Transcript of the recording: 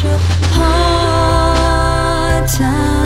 such hard time